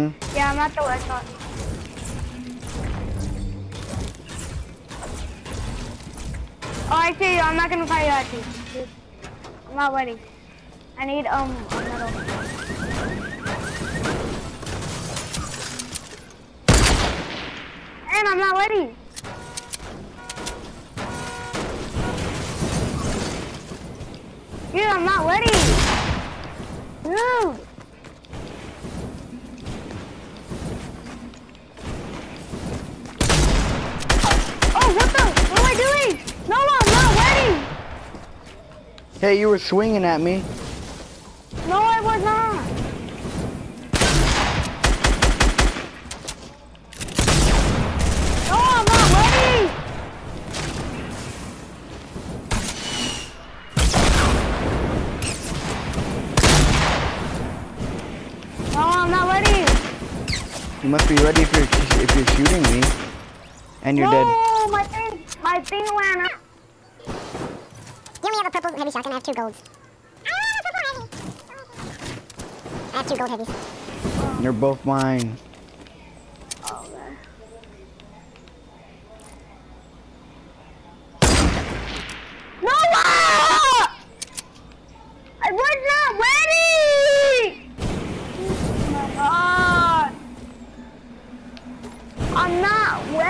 Hmm? Yeah, I'm at the west one. Oh, I see you. I'm not gonna fight you actually. I'm not ready. I need um a metal. And I'm not ready. Dude, I'm not ready. Dude. Hey, you were swinging at me. No, I was not. No, I'm not ready. No, I'm not ready. You must be ready if you're if you're shooting me, and you're no, dead. my thing, my thing ran out. You only have a purple heavy shotgun. I have two golds. Ah, purple heavy. I have two gold heavies. You're both mine. Oh, man. No! I was not ready! Oh my god. I'm not ready.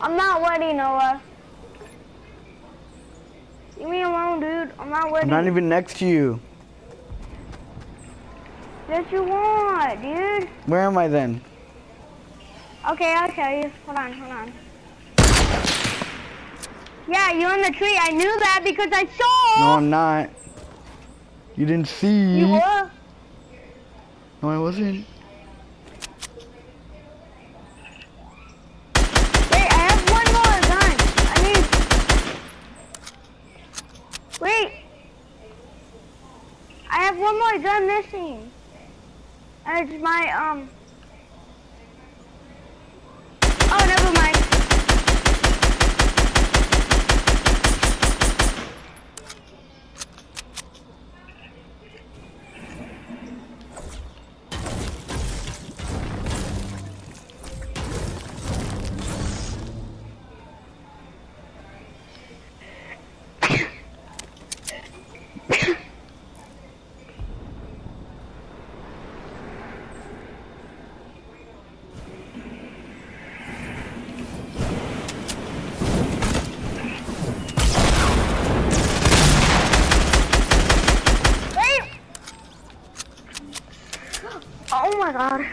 I'm not ready, Noah. Leave me alone, dude. I'm not ready. I'm not even next to you. Yes, you want, dude. Where am I then? Okay, I'll tell you. Hold on, hold on. Yeah, you're in the tree. I knew that because I saw. No, I'm not. You didn't see. You were. No, I wasn't. Wait, I have one more gun. I need. Wait. I have one more gun missing. It's my um. Oh, never mind. Wait. Oh my god.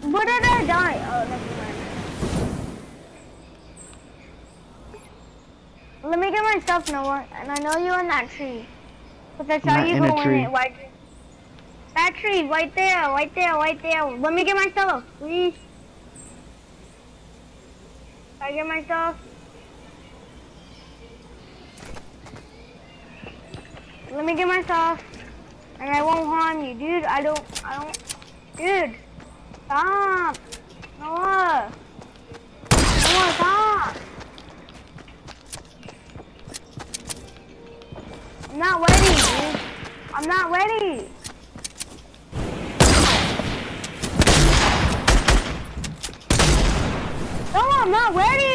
What did I die? Oh, never mind. Let me get my stuff, Noah. And I know you're in that tree. But that's how you go in it. Right, that tree, right there, right there, right there. Let me get my stuff, please. I get my stuff? Let me get my stuff. And I won't harm you, dude. I don't, I don't, dude. Stop. Noah. Uh. Noah, uh, stop. I'm not ready, dude. I'm not ready. No, I'm not ready.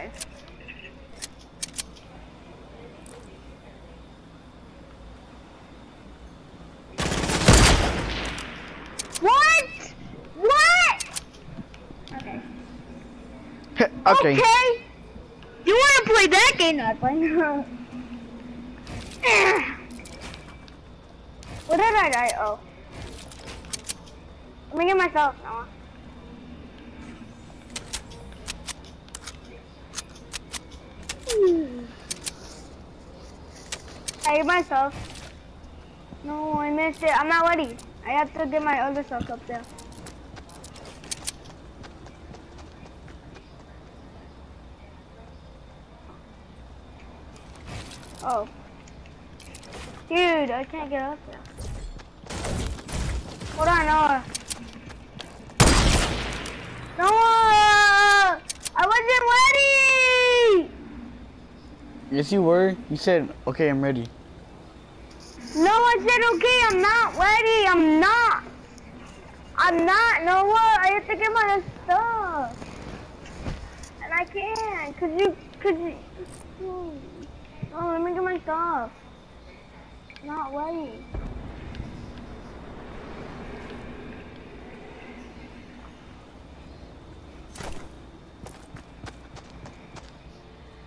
Five. What? What? Okay. okay. Okay. You want to play that game? Not playing. what did I die? Oh. Let me get myself. Noah. I myself. No, I missed it. I'm not ready. I have to get my other stuff up there. Oh. Dude, I can't get up there. Hold on, Noah. Noah! I wasn't ready! Yes, you were. You said, okay, I'm ready. No one said okay, I'm not ready, I'm not. I'm not, Noah, I have to get my stuff. And I can't, cause you, cause you, oh, let me get my stuff. Not ready.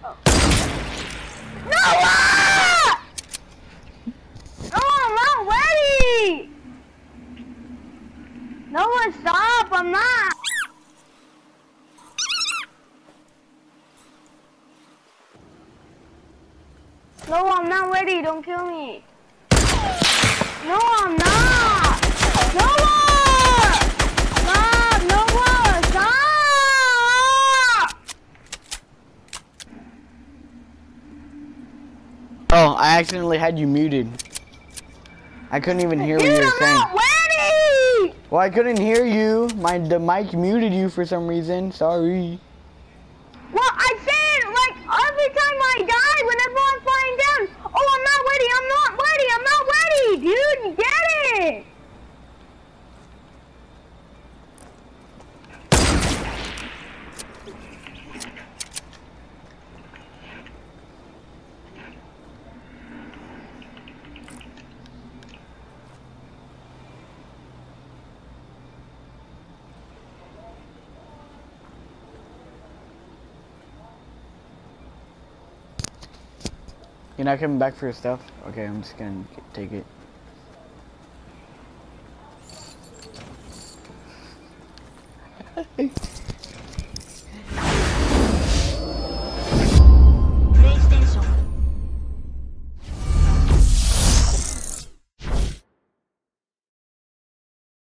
Oh. Noah! Oh, I'm not ready! No I'm not! No, I'm not ready, don't kill me. No, I'm not! Noah! Stop, Noah, stop! Oh, I accidentally had you muted. I couldn't even hear what you were I'm saying. Well, I couldn't hear you. My the mic muted you for some reason. Sorry. Well, I say it like every time I die when everyone's flying down. Oh, I'm not ready. I'm not ready. I'm not ready, dude. Get it? You're not coming back for your stuff? Okay, I'm just gonna take it.